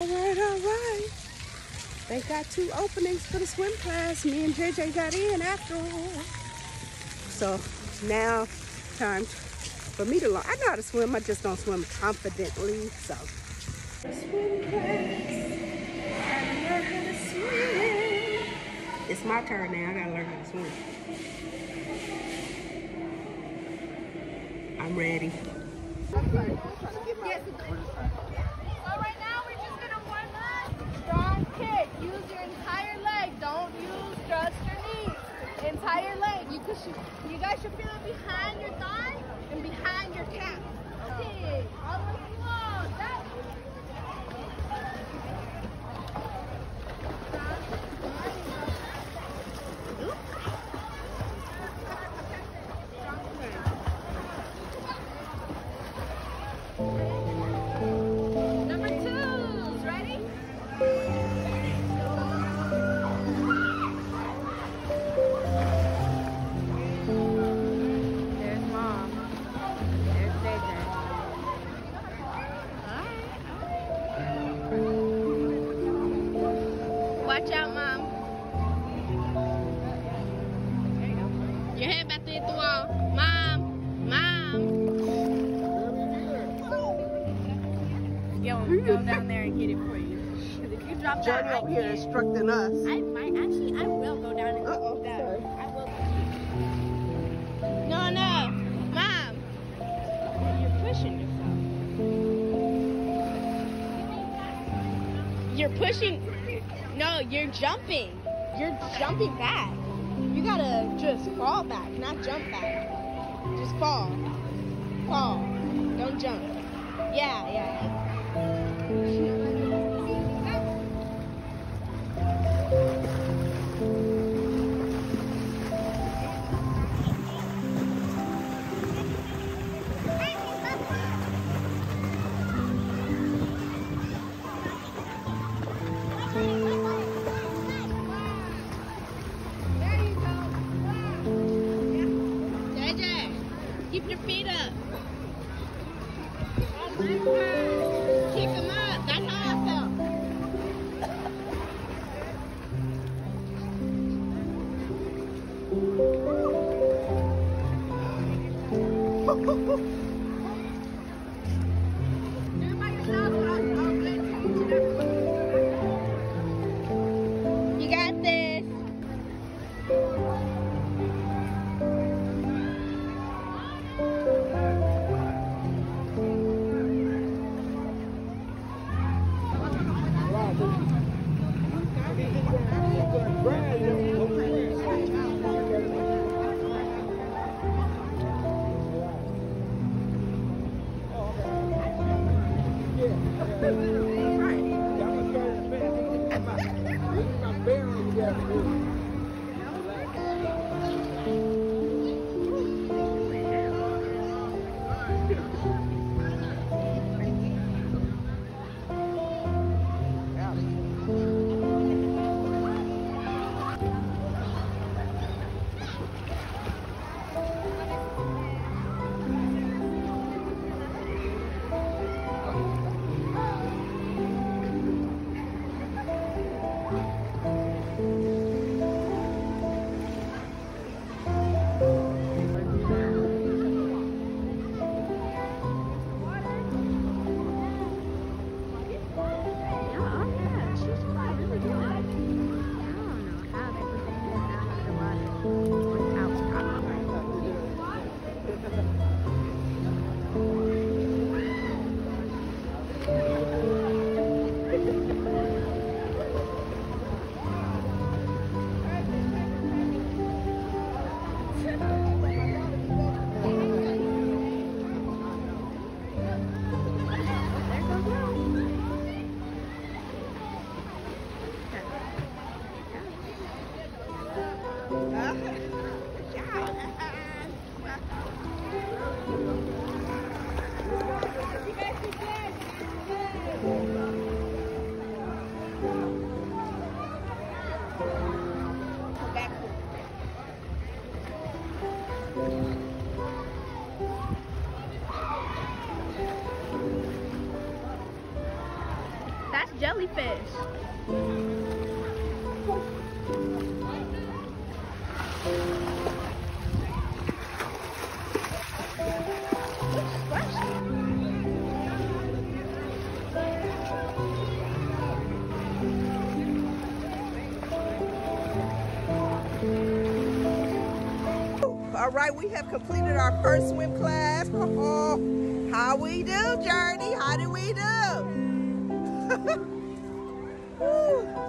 All right, all right. They got two openings for the swim class. Me and JJ got in after all. So now time for me to learn. I know how to swim, I just don't swim confidently. So swim class. Swim. It's my turn now. I gotta learn how to swim. I'm ready. So right your entire leg. Don't use just your knees. Entire leg. You you guys should feel it behind your thigh and behind your calf. Okay. Watch out, mom. Your head back to hit the wall. Mom. Mom. Yo, go down there and get it for you. 'Cause if you drop that, Johnny over here instructing us. I might actually. I will go down and Uh-oh, that. sorry. I will. No, no. Mom. You're pushing yourself. You're pushing. No, you're jumping. You're jumping back. You gotta just fall back, not jump back. Just fall. Fall. Don't jump. Yeah, yeah. There Kick Yeah. That's jellyfish. All right, we have completed our first swim class. How we do, Journey? How do we do?